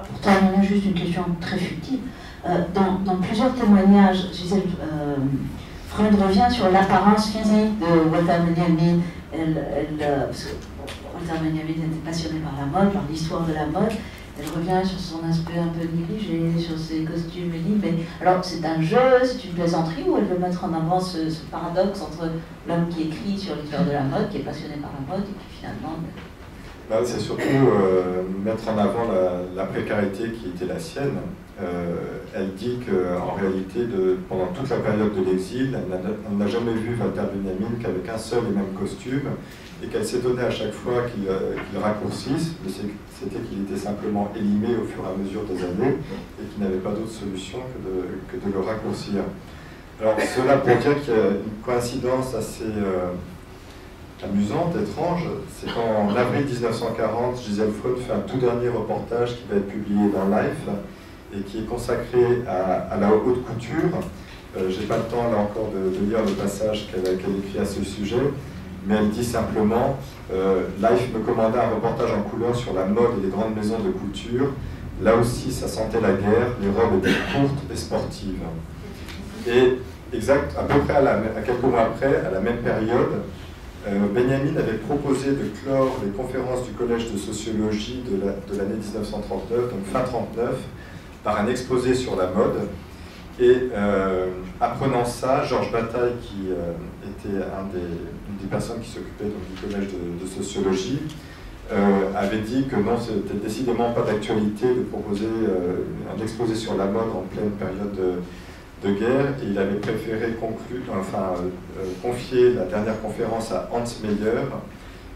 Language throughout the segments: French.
pour terminer, juste une question très futile. Euh, dans, plusieurs témoignages, Gisèle, euh, Freud revient sur l'apparence physique de Walter Benjamin. Euh, Walter Benjamin était passionné par la mode, par l'histoire de la mode. Elle revient sur son aspect un peu négligé, sur ses costumes. Mais alors c'est un jeu, c'est une plaisanterie, ou elle veut mettre en avant ce paradoxe entre l'homme qui écrit sur l'histoire de la mode, qui est passionné par la mode, et qui finalement c'est surtout euh, mettre en avant la, précarité qui était la sienne. Euh, elle dit qu'en réalité, pendant toute la période de l'exil, elle n'a jamais vu Walter Benjamin qu'avec un seul et même costume, et qu'elle s'est donné à chaque fois qu'il euh, raccourcisse, c'était qu'il était simplement élimé au fur et à mesure des années, et qu'il n'avait pas d'autre solution que de, le raccourcir. Alors cela pour dire qu'il y a une coïncidence assez... amusante, étrange, c'est qu'en avril 1940, Gisèle Freud fait un tout dernier reportage qui va être publié dans Life et qui est consacré à, la haute couture. Euh, J'ai pas le temps là encore de, lire le passage qu'elle écrit à ce sujet, mais elle dit simplement euh, Life me commanda un reportage en couleur sur la mode et les grandes maisons de couture. Là aussi, ça sentait la guerre, les robes étaient courtes et sportives. Et exact, à peu près à, à quelques mois après, à la même période, Benjamin avait proposé de clore les conférences du Collège de sociologie de l'année la, 1939, donc fin 39, par un exposé sur la mode. Et euh, apprenant ça, Georges Bataille, qui euh, était une des personnes qui s'occupait du Collège de, sociologie, euh, avait dit que non, c'était décidément pas d'actualité de proposer euh, un exposé sur la mode en pleine période de, de guerre et il avait préféré conclure, enfin, euh, confier la dernière conférence à Hans Meyer,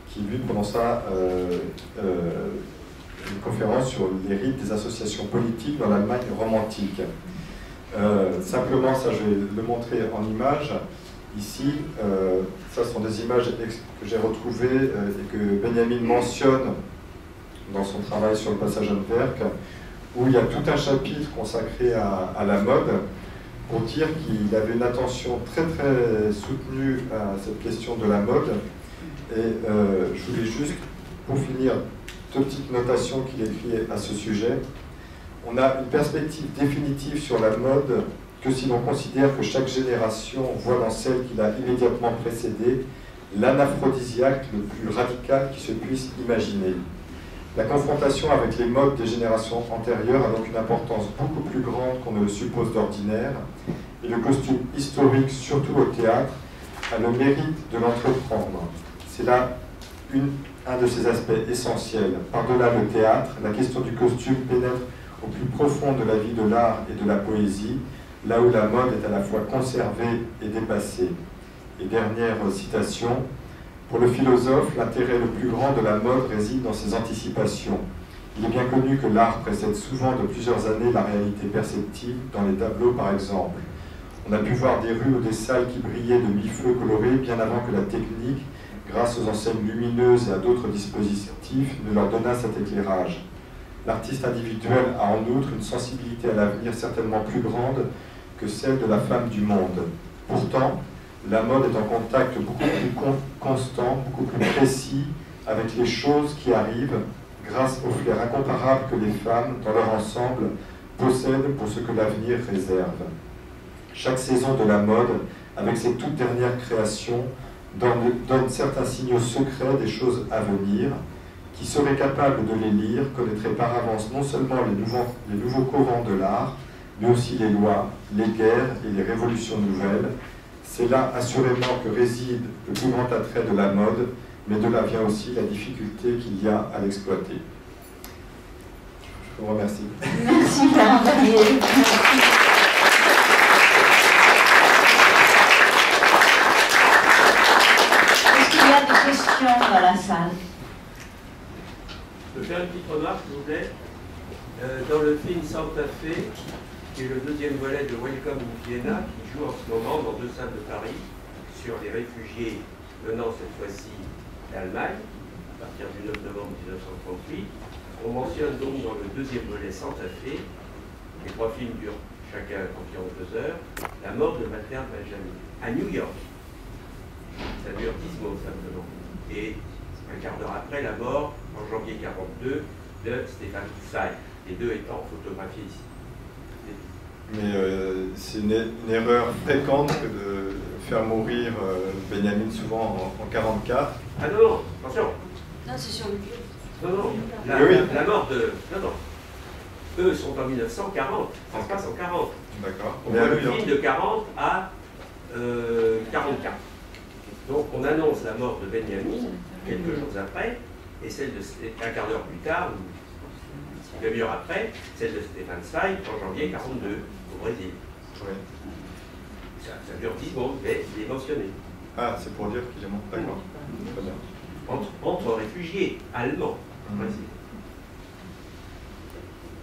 qui lui prononça euh, euh, une conférence sur les rites des associations politiques dans l'Allemagne romantique. Euh, simplement, ça je vais le montrer en image. Ici, euh, ça sont des images que j'ai retrouvées euh, et que Benjamin mentionne dans son travail sur le passage Antwerp, où il y a tout un chapitre consacré à, à la mode pour dire qu'il avait une attention très très soutenue à cette question de la mode. Et euh, je voulais juste, pour finir, deux petites notations qu'il écrit à ce sujet. On a une perspective définitive sur la mode que si l'on considère que chaque génération voit dans celle qui l'a immédiatement précédée l'anaphrodisiaque le plus radical qui se puisse imaginer. La confrontation avec les modes des générations antérieures a donc une importance beaucoup plus grande qu'on ne le suppose d'ordinaire, et le costume historique, surtout au théâtre, a le mérite de l'entreprendre. C'est là un de ses aspects essentiels. Par-delà le théâtre, la question du costume pénètre au plus profond de la vie de l'art et de la poésie, là où la mode est à la fois conservée et dépassée. Et dernière citation, pour le philosophe, l'intérêt le plus grand de la mode réside dans ses anticipations. Il est bien connu que l'art précède souvent de plusieurs années la réalité perceptive, dans les tableaux par exemple. On a pu voir des rues ou des salles qui brillaient de mille feux colorés bien avant que la technique, grâce aux enseignes lumineuses et à d'autres dispositifs, ne leur donnât cet éclairage. L'artiste individuel a en outre une sensibilité à l'avenir certainement plus grande que celle de la femme du monde. Pourtant, la mode est en contact beaucoup plus con constant, beaucoup plus précis avec les choses qui arrivent grâce au flair incomparable que les femmes, dans leur ensemble, possèdent pour ce que l'avenir réserve. Chaque saison de la mode, avec ses toutes dernières créations, donne, certains signaux secrets des choses à venir. Qui serait capable de les lire connaîtrait par avance non seulement les nouveaux courants de l'art, mais aussi les lois, les guerres et les révolutions nouvelles, c'est là assurément que réside le plus grand attrait de la mode, mais de là vient aussi la difficulté qu'il y a à l'exploiter. Je vous remercie. Merci, Est-ce qu'il y a des questions dans la salle? Je peux faire une petite remarque, s'il vous plaît euh, Dans le film Santa Fe, qui est le deuxième volet de Welcome Vienna, qui joue en ce moment dans deux salles de Paris sur les réfugiés venant cette fois-ci d'Allemagne, à partir du 9 novembre 1938. On mentionne donc dans le deuxième volet Santa Fe, les trois films durent chacun environ deux heures, la mort de Walter Benjamin à New York. Ça dure dix mots simplement. Et un quart d'heure après, la mort, en janvier 42, de Stéphane Zweig. les deux étant photographiés ici. Mais euh, c'est une, erreur fréquente que de faire mourir euh, Benjamin souvent en, 1944. Ah non, attention Non, c'est sur le. Non, non, la, la, mort de... Non, non. Eux sont en 1940, ça se passe en 40. D'accord. On voit le film de 40 à 44. Euh, Donc on annonce la mort de Benjamin quelques jours après, et celle de un quart d'heure plus tard, ou une demi-heure après, celle de Stéphane Zweig en janvier 42 au Brésil. Oui. Ça, ça, dure 10 secondes, mais il est mentionné. Ah, c'est pour dire qu'il est mort. D'accord. Très bien. Entre, entre, réfugiés allemands au mmh. Brésil.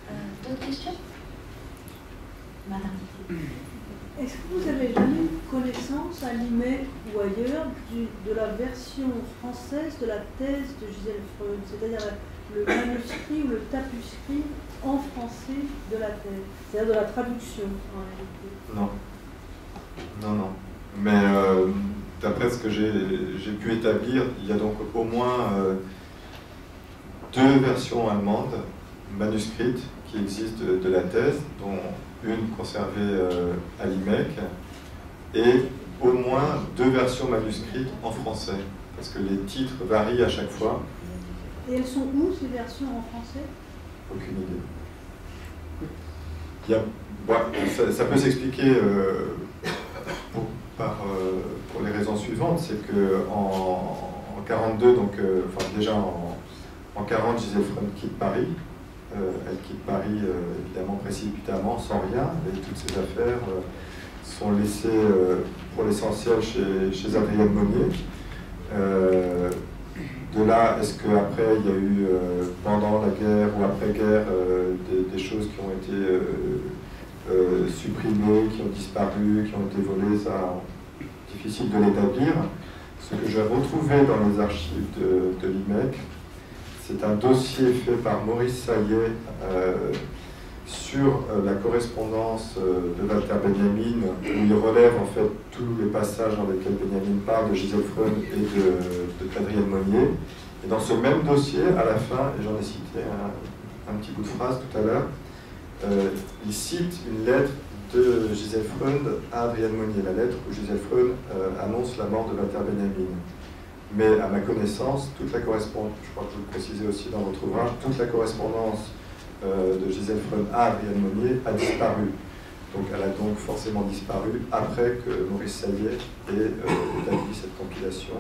Euh, d'autres questions? Madame. Est-ce que vous avez jamais eu connaissance à l'IMEC ou ailleurs de la version française de la thèse de Gisèle Freud, c'est-à-dire le manuscrit ou le tapuscrit en français de la thèse, c'est-à-dire de la traduction en réalité Non. Non, non. Mais euh, d'après ce que j'ai pu établir, il y a donc au moins euh, deux versions allemandes manuscrites qui existent de la thèse, dont une conservée euh, à l'IMEC, et au moins deux versions manuscrites en français, parce que les titres varient à chaque fois. Et elles sont où ces versions en français? Aucune idée. Il ça, peut s'expliquer euh, pour, euh, pour, les raisons suivantes, c'est que en, 42, donc enfin déjà en, en 40, Gisèle Freund quitte Paris, euh, elle quitte Paris euh, évidemment précipitamment, sans rien, et toutes ses affaires euh, sont laissées pour l'essentiel chez, chez Adrienne Monnier. De là, est-ce qu'après il y a eu, pendant la guerre ou après-guerre, des, choses qui ont été supprimées, qui ont disparu, qui ont été volées, ça, difficile de l'établir. Ce que j'ai retrouvé dans les archives de, de l'IMEC, c'est un dossier fait par Maurice Saillet euh, sur euh, la correspondance euh, de Walter Benjamin, où il relève en fait tous les passages dans lesquels Benjamin parle de Gisèle Freud et de, de Monnier. Et dans ce même dossier, à la fin, et j'en ai cité un, petit bout de phrase tout à l'heure, il cite une lettre de Gisèle Freud à Adrienne Monnier, la lettre où Gisèle Freud annonce la mort de Walter Benjamin. Mais à ma connaissance, toute la correspondance, je crois que vous le précisez aussi dans votre ouvrage, toute la correspondance euh, de Gisèle Freud à Monnier a disparu. Donc elle a donc forcément disparu après que Maurice Saillet ait euh, établi cette compilation,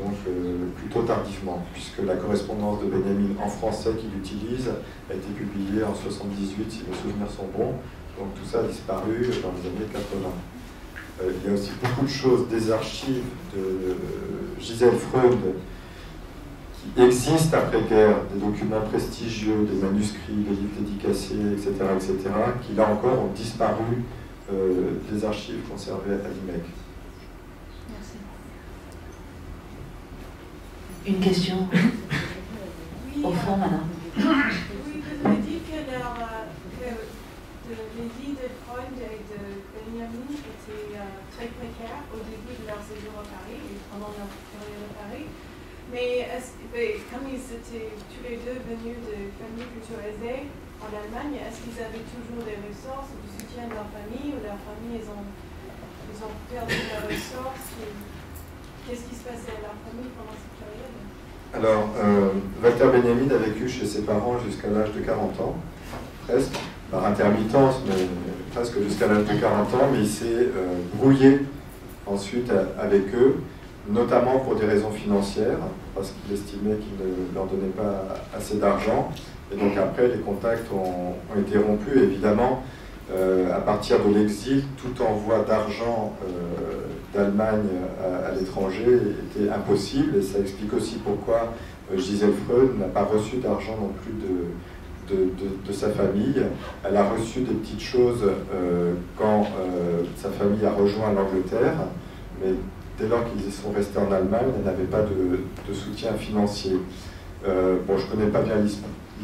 donc euh, plutôt tardivement, puisque la correspondance de Benjamin en français qu'il utilise a été publiée en 78, si mes souvenirs sont bons, donc tout ça a disparu dans les années 80. Euh, il y a aussi beaucoup de choses des archives de Gisèle Freud qui existent après-guerre, des documents prestigieux, des manuscrits, des livres dédicacés, etc., etc., qui là encore ont disparu euh, des archives conservées à l'IMEC. Merci. Une question Au fond, madame. Oui, vous avez dit que, leur, que les vies de Freud et de Benjamin étaient euh, très précaires au début de leur séjour à Paris et pendant leur période à Paris. Mais comme ils étaient tous les deux venus de familles plutôt aisées en Allemagne, est-ce qu'ils avaient toujours des ressources, du soutien de leur famille ou leur famille, ils ont, ils ont perdu leurs ressources Qu'est-ce qui se passait à leur famille pendant cette période? Alors, euh, Walter Benjamin a vécu chez ses parents jusqu'à l'âge de 40 ans, presque. Par intermittence, mais presque jusqu'à l'âge de 40 ans, mais il s'est euh, brouillé ensuite avec eux, notamment pour des raisons financières, parce qu'il estimait qu'il ne leur donnait pas assez d'argent. Et donc après, les contacts ont, été rompus. évidemment, euh, à partir de l'exil, tout envoi d'argent euh, d'Allemagne à, l'étranger était impossible. Et ça explique aussi pourquoi Gisèle Freud n'a pas reçu d'argent non plus de, de, sa famille. Elle a reçu des petites choses euh, quand euh, sa famille a rejoint l'Angleterre, mais dès lors qu'ils sont restés en Allemagne, elle n'avait pas de, soutien financier. Euh, bon, je ne connais pas bien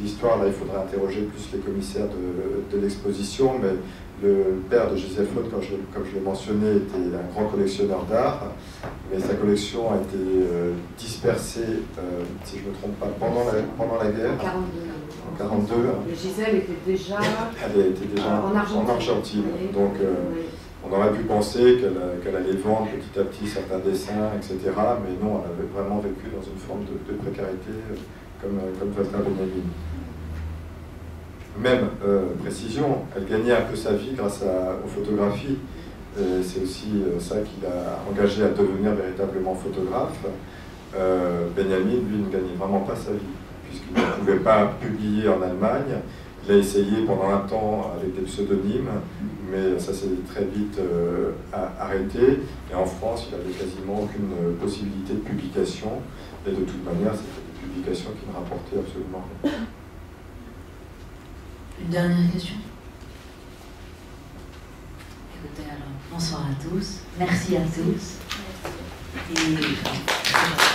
l'histoire, là, il faudrait interroger plus les commissaires de, de l'exposition, mais le père de Gisèle Freud, comme je, comme je l'ai mentionné, était un grand collectionneur d'art, mais sa collection a été euh, dispersée, euh, si je ne me trompe pas, pendant la, pendant la guerre. En 42. Mais Gisèle était déjà, Elle était déjà en Argentine. en Argentine. Oui. Donc, euh, Oui. On aurait pu penser qu'elle allait vendre petit à petit certains dessins, etc. Mais non, elle avait vraiment vécu dans une forme de, précarité, euh, comme, euh, comme Benjamin. Même euh, précision, elle gagnait un peu sa vie grâce aux photographies. C'est aussi ça qui l'a engagé à devenir véritablement photographe. Benjamin, lui, ne gagnait vraiment pas sa vie, puisqu'il ne pouvait pas publier en Allemagne. Il a essayé pendant un temps avec des pseudonymes, mais ça s'est très vite euh, arrêté. Et en France, il n'avait quasiment aucune euh, possibilité de publication. Et de toute manière, c'était des publications qui ne rapportaient absolument rien. Une dernière question Écoutez alors, bonsoir à tous, merci à tous. Et